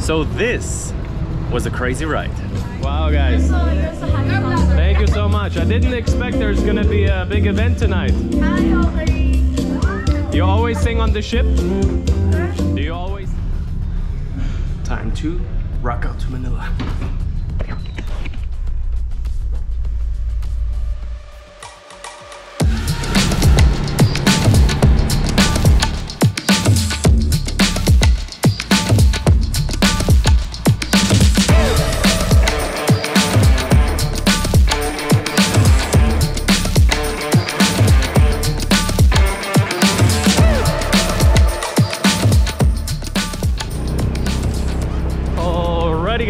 So this was a crazy ride. Wow, guys. So you're so handsome. Thank you so much. I didn't expect there's gonna be a big event tonight. You always sing on the ship? Do you always? Time to rock out to Manila.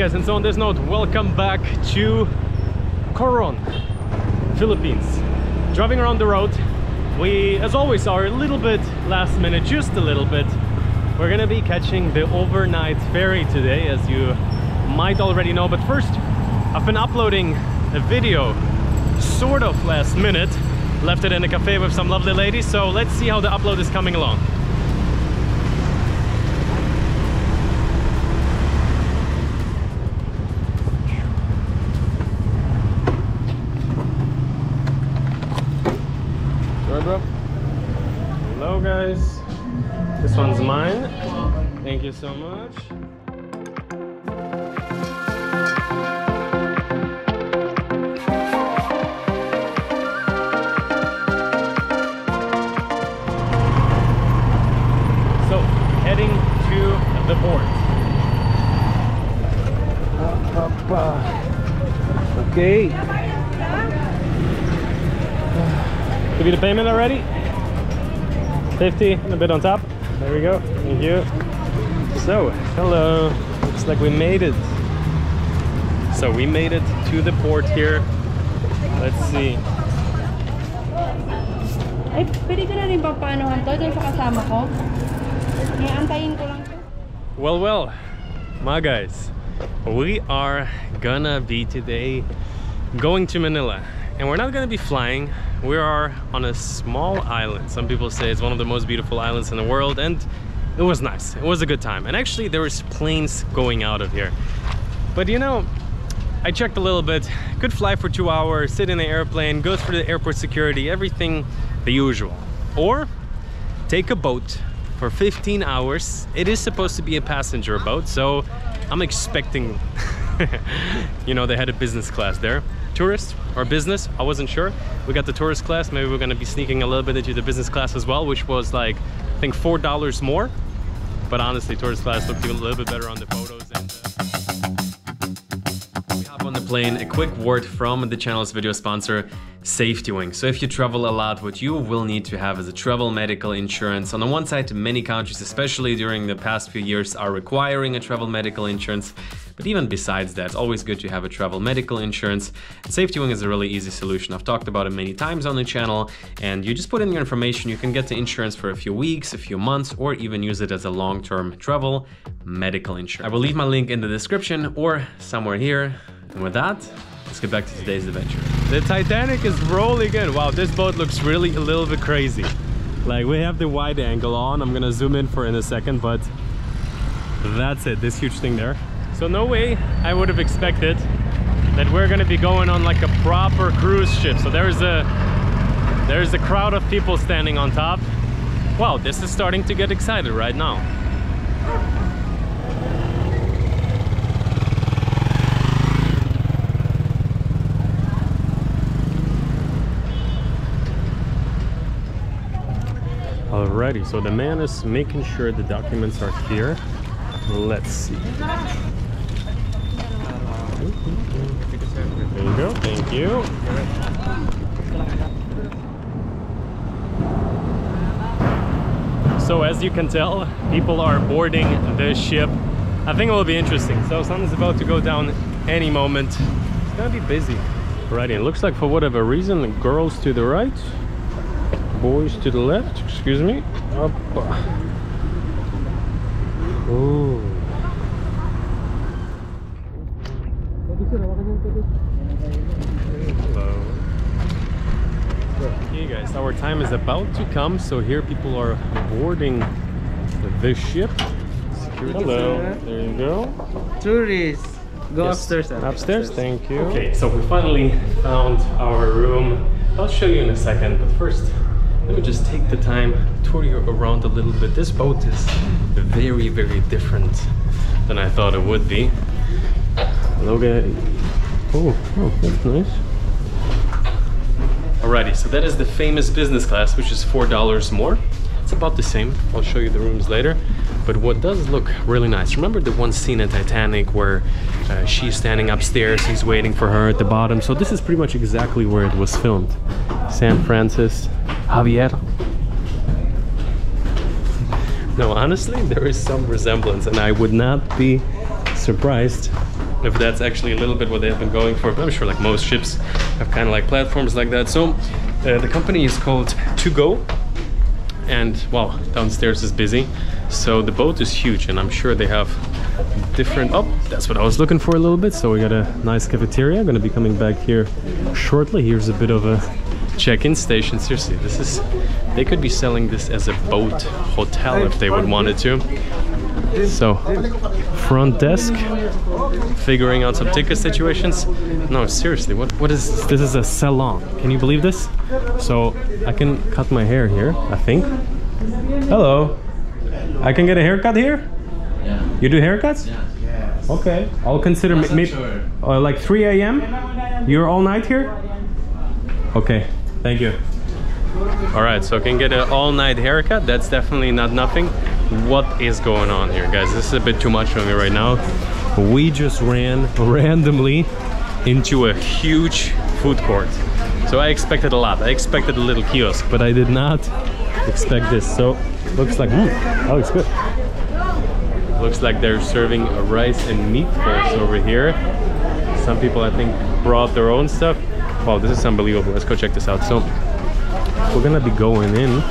Guys, and so on this note, welcome back to Coron, Philippines. Driving around the road, we, as always, are a little bit last minute, just a little bit. We're gonna be catching the overnight ferry today, as you might already know. But first, I've been uploading a video, sort of last minute. Left it in a cafe with some lovely ladies, so let's see how the upload is coming along. Sorry, bro. Hello, guys. This one's mine. Thank you so much. So, heading to the port. Okay. Give you the payment already? 50 and a bit on top. There we go. Thank you. So, hello. Looks like we made it. So we made it to the port here. Let's see. Ay, pwede ko na rin ba paanohan to? Doon sa kasama ko? Iantayin ko lang. Well, well, my guys, we are gonna be today going to Manila. And we're not gonna be flying, we are on a small island. Some people say it's one of the most beautiful islands in the world, and it was nice. It was a good time. And actually, there was planes going out of here. But you know, I checked a little bit. Could fly for two hours, sit in the airplane, go through the airport security, everything the usual. Or take a boat for 15 hours. It is supposed to be a passenger boat, so I'm expecting, you know, they had a business class there. Tourist or business, I wasn't sure. We got the tourist class, maybe we're gonna be sneaking a little bit into the business class as well, which was like, I think $4 more. But honestly, tourist class looked a little bit better on the photos. And, uh... We hop on the plane, a quick word from the channel's video sponsor, SafetyWing. So if you travel a lot, what you will need to have is a travel medical insurance. On the one side, many countries, especially during the past few years, are requiring a travel medical insurance. But even besides that, it's always good to have a travel medical insurance. SafetyWing is a really easy solution. I've talked about it many times on the channel, and you just put in your information. You can get the insurance for a few weeks, a few months, or even use it as a long-term travel medical insurance. I will leave my link in the description or somewhere here. And with that, let's get back to today's adventure. The Titanic is rolling in. Wow, this boat looks really a little bit crazy. Like we have the wide angle on. I'm gonna zoom in for in a second, but that's it, this huge thing there. So no way I would have expected that we're gonna be going on like a proper cruise ship. So there's a there's a crowd of people standing on top. Wow, this is starting to get excited right now. Alrighty, so the man is making sure the documents are here. Let's see. There you go, thank you. So as you can tell, people are boarding the ship. I think it will be interesting. So sun is about to go down any moment. It's gonna be busy. Right, it looks like for whatever reason, girls to the right, boys to the left, excuse me. Up. Ooh. Hello. Okay guys, our time is about to come, so here people are boarding the ship. Hello. There you go. Tourists. Go Yes. upstairs. sir. Upstairs, thank you. Okay, so we finally found our room. I'll show you in a second, but first, let me just take the time, tour you around a little bit. This boat is very, very different than I thought it would be. Hello, guys. Oh, oh, that's nice. Alrighty, so that is the famous business class, which is four dollars more. It's about the same. I'll show you the rooms later. But what does look really nice? Remember the one scene in Titanic where uh, she's standing upstairs, he's waiting for her at the bottom. So this is pretty much exactly where it was filmed. San Francis, Javier. No, honestly, there is some resemblance, and I would not be surprised if that's actually a little bit what they've been going for. But I'm sure, like most ships, have kind of like platforms like that. So uh, the company is called 2GO, and wow, downstairs is busy. So the boat is huge, and I'm sure they have different. Oh, that's what I was looking for a little bit. So we got a nice cafeteria. I'm gonna be coming back here shortly. Here's a bit of a check-in station. Seriously, this is. They could be selling this as a boat hotel if they would wanted to. So, front desk, figuring out some ticket situations. No, seriously, what what is this? This is a salon. Can you believe this? So I can cut my hair here. I think. Hello. I can get a haircut here. Yeah. You do haircuts? Yeah. Okay. I'll consider me, sure. uh, like 3 a.m. You're all night here. Okay. Thank you. All right, so I can get an all-night haircut. That's definitely not nothing. What is going on here, guys? This is a bit too much for me right now. We just ran randomly into a huge food court. So I expected a lot. I expected a little kiosk, but I did not expect this. So looks like, mm, that looks good. Looks like they're serving a rice and meat meatballs over here. Some people, I think, brought their own stuff. Wow, this is unbelievable. Let's go check this out. So we're gonna be going in.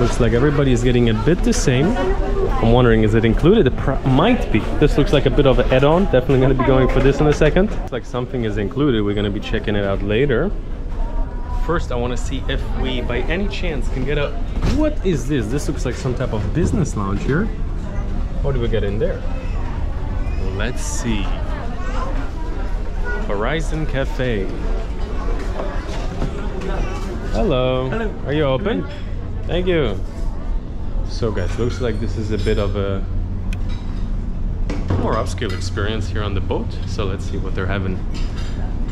Looks like everybody is getting a bit the same. I'm wondering, is it included? It might be. This looks like a bit of an add-on. Definitely gonna be going for this in a second. Looks like something is included. We're gonna be checking it out later. First, I want to see if we, by any chance, can get a. What is this? This looks like some type of business lounge here. What do we get in there? Let's see. Horizon Cafe. Hello. Hello. Are you open? Thank you. So guys, looks like this is a bit of a more upscale experience here on the boat. So let's see what they're having.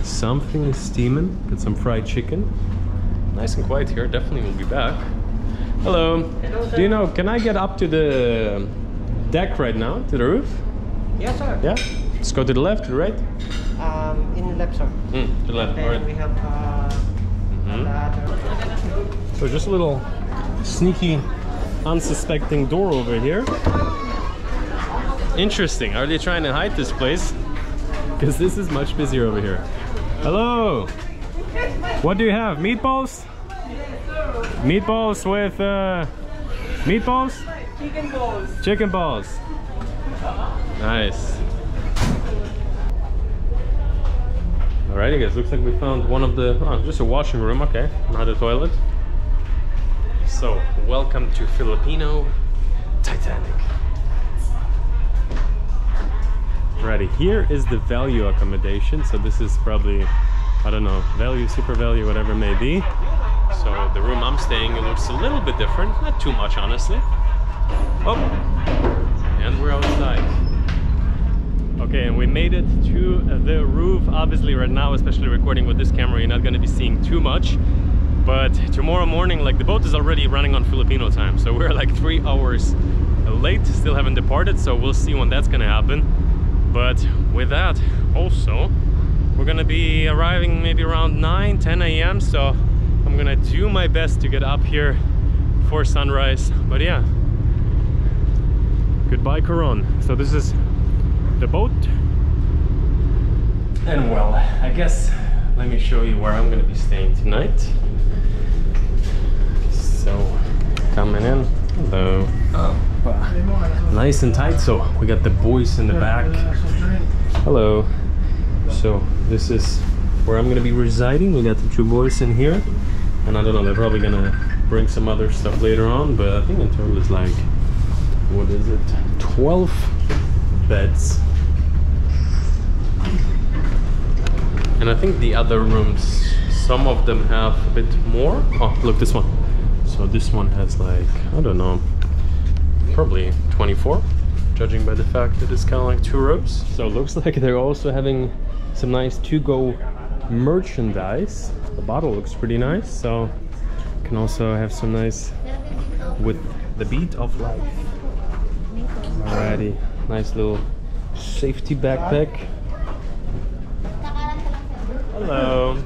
Something is steaming. Got some fried chicken. Nice and quiet here. Definitely will be back. Hello. Do you know, can I get up to the deck right now? To the roof? Yes, sir. Yeah? Let's go to the left, to the right? Um, in the left, sir. Mm, to the left. Then Alright. we have uh, the other. So just a little sneaky, unsuspecting door over here. Interesting. Are they trying to hide this place? Because this is much busier over here. Hello. What do you have? Meatballs? Meatballs with uh, meatballs? Chicken balls. Chicken balls. Nice. Alrighty guys, looks like we found one of the, oh, just a washing room, okay, not a toilet. So, welcome to Filipino Titanic. Alrighty, here is the value accommodation. So this is probably, I don't know, value, super value, whatever it may be. So the room I'm staying, it looks a little bit different. Not too much, honestly. Oh, and we're outside. Okay, and we made it to the roof. Obviously, right now, especially recording with this camera, you're not going to be seeing too much. But tomorrow morning, like the boat is already running on Filipino time, so we're like three hours late, still haven't departed. So we'll see when that's to happen. But with that, also, we're to be arriving maybe around 9, 10 a.m. So I'm to do my best to get up here for sunrise. But yeah, goodbye, Coron. So this is the boat. And well, I guess let me show you where I'm gonna be staying tonight. So, coming in. Hello. Nice and tight. So, we got the boys in the back. Hello. So, this is where I'm gonna be residing. We got the two boys in here. And I don't know, they're probably gonna bring some other stuff later on, but I think in total it's like, what is it? 12 beds. And I think the other rooms, some of them have a bit more. Oh, look, this one. So this one has like, I don't know, probably 24, judging by the fact that it's kind of like two rows. So it looks like they're also having some nice 2GO merchandise. The bottle looks pretty nice, so can also have some nice with the beat of life. Alrighty, nice little safety backpack. Hello.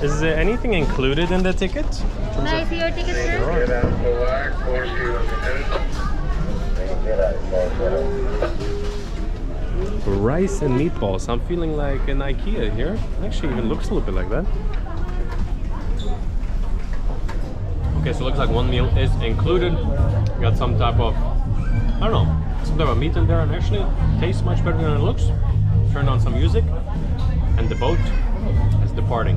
Is there anything included in the ticket? Can I see your ticket, sir? Rice and meatballs. I'm feeling like an IKEA here. Actually, even looks a little bit like that. Okay, so it looks like one meal is included. Got some type of, I don't know, some type of meat in there, and actually tastes much better than it looks. Turn on some music, and the boat is departing.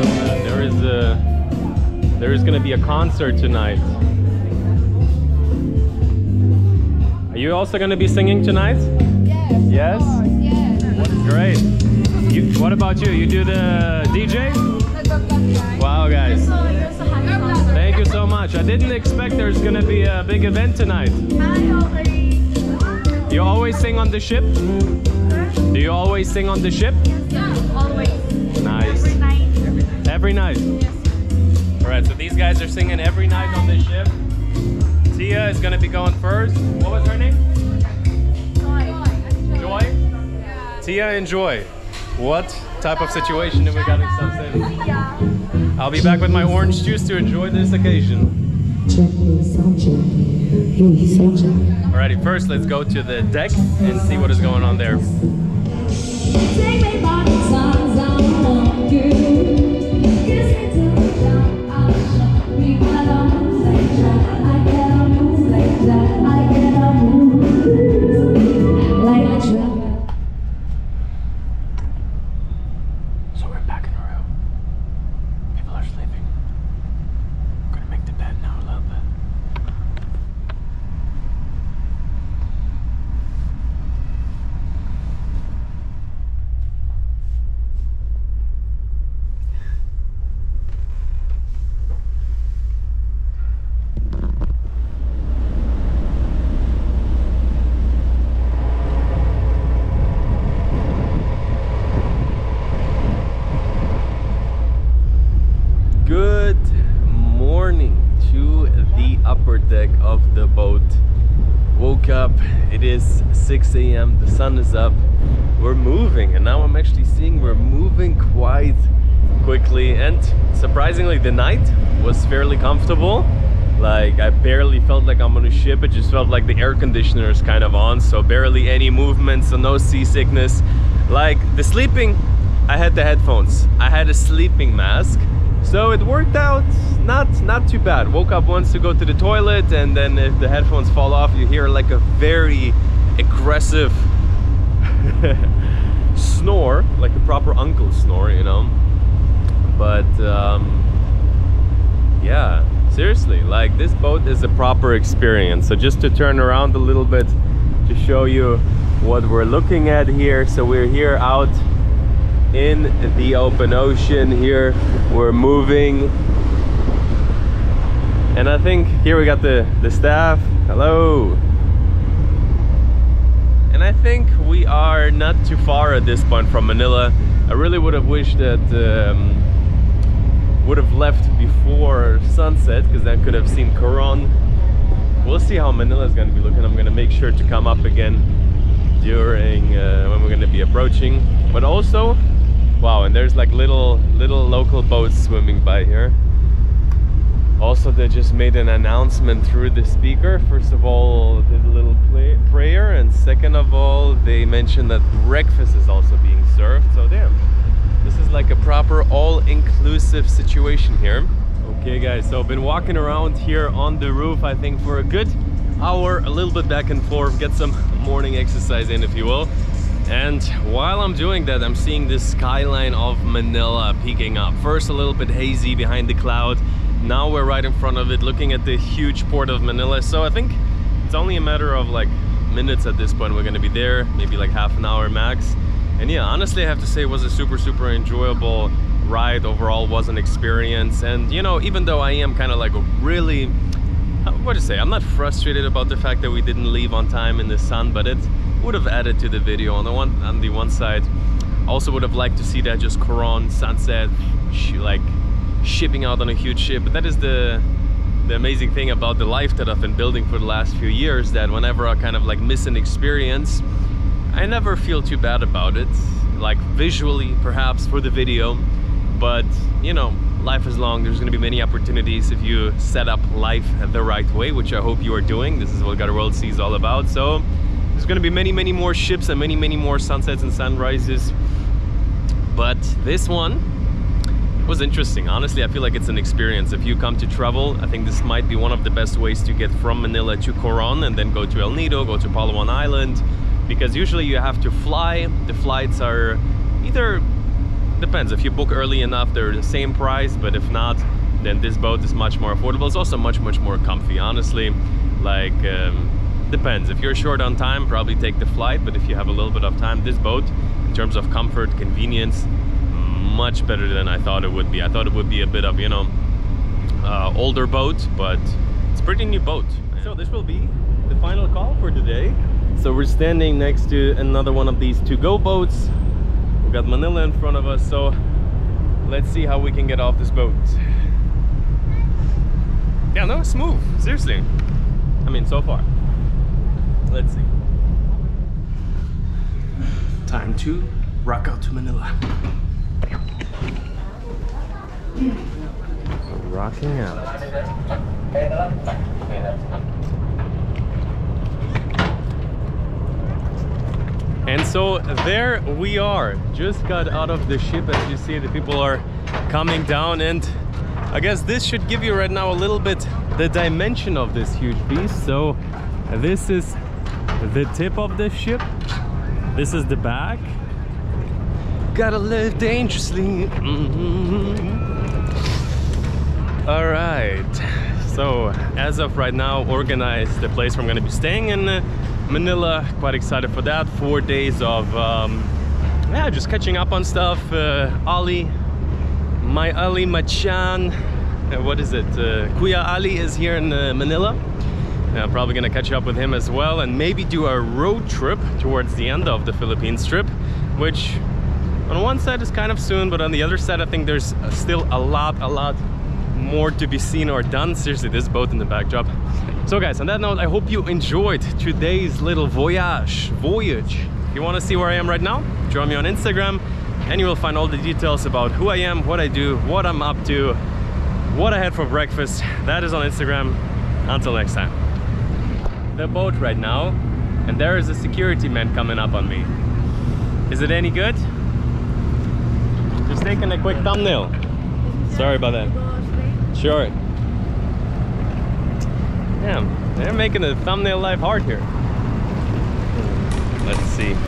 Uh, there is a there is gonna be a concert tonight. Are you also gonna be singing tonight? Yes. Yes. Great. You, what about you? You do the DJ? Wow, guys. Thank you so much. I didn't expect there's gonna be a big event tonight. Hi. You always sing on the ship? Do you always sing on the ship? Yes, yeah, always. Nice. Every night. Every night. All right, so these guys are singing every night on the ship. Tia is gonna be going first. What was her name? Joy. Tia and Joy. What type of situation have we got ourselves in? I'll be back with my orange juice to enjoy this occasion. Alrighty, first let's go to the deck and see what is going on there. 6 a.m., the sun is up, we're moving, and now I'm actually seeing we're moving quite quickly. And surprisingly, the night was fairly comfortable. Like, I barely felt like I'm on a ship, it just felt like the air conditioner is kind of on, so barely any movement, so no seasickness. Like, the sleeping, I had the headphones, I had a sleeping mask. So it worked out not not too bad. Woke up once to go to the toilet and then if the headphones fall off you hear like a very aggressive snore, like a proper uncle snore, you know. But um, yeah, seriously, like this boat is a proper experience. So just to turn around a little bit to show you what we're looking at here. So we're here out in the open ocean here we're moving and I think here we got the the staff hello and I think we are not too far at this point from Manila. I really would have wished that um, would have left before sunset because then could have seen Coron. We'll see how Manila is going to be looking. I'm going to make sure to come up again during uh, when we're going to be approaching. But also wow and there's like little little local boats swimming by here also they just made an announcement through the speaker first of all did a little play, prayer and second of all they mentioned that breakfast is also being served so damn this is like a proper all-inclusive situation here okay guys so I've been walking around here on the roof I think for a good hour a little bit back and forth get some morning exercise in if you will And while I'm doing that, I'm seeing this skyline of Manila peeking up. First a little bit hazy behind the cloud. Now we're right in front of it, looking at the huge port of Manila. So I think it's only a matter of like minutes at this point. We're gonna be there, maybe like half an hour max. And yeah, honestly, I have to say it was a super, super enjoyable ride. Overall was an experience. And you know, even though I am kind of like really uh, what to say i'm not frustrated about the fact that we didn't leave on time in the sun but it would have added to the video on the one on the one side also would have liked to see that just Coron sunset like shipping out on a huge ship but that is the the amazing thing about the life that I've been building for the last few years that whenever I kind of like miss an experience I never feel too bad about it like visually perhaps for the video. But you know life is long there's going to be many opportunities if you set up life the right way which i hope you are doing. This is what Got World Sea is all about. So there's going to be many many more ships and many many more sunsets and sunrises. But this one was interesting. Honestly i feel like it's an experience. If you come to travel i think this might be one of the best ways to get from manila to coron and then go to el nido go to palawan island because usually you have to fly. The flights are either depends. If you book early enough they're the same price but if not then this boat is much more affordable. It's also much much more comfy honestly. Like um, depends. If you're short on time probably take the flight but if you have a little bit of time this boat in terms of comfort convenience much better than I thought it would be I thought it would be a bit of you know uh, older boat but it's a pretty new boat so this will be the final call for today so we're standing next to another one of these 2GO boats we got Manila in front of us, so let's see how we can get off this boat. Yeah, no, smooth, seriously. I mean, so far. Let's see. Time to rock out to Manila. Rocking out. And so there we are, just got out of the ship as you see the people are coming down and I guess this should give you right now a little bit the dimension of this huge beast. So this is the tip of the ship, this is the back. Gotta live dangerously. Mhm. All right, so as of right now, organize the place where I'm gonna be staying in uh, Manila. Quite excited for that. Four days of um, yeah, just catching up on stuff. Uh, Ali, my Ali Machan, uh, what is it? Uh, Kuya Ali is here in uh, Manila. Uh, probably gonna catch up with him as well and maybe do a road trip towards the end of the Philippines trip, which on one side is kind of soon, but on the other side I think there's still a lot, a lot more to be seen or done. Seriously, this boat in the backdrop. So guys, on that note, I hope you enjoyed today's little voyage. Voyage. You want to see where I am right now, join me on Instagram and you will find all the details about who I am, what I do, what I'm up to, what I had for breakfast. That is on Instagram. Until next time. The boat right now, and there is a security man coming up on me. Is it any good? Just taking a quick thumbnail. Sorry about that. Sure. Damn, they're making the thumbnail life hard here. Hmm, let's see.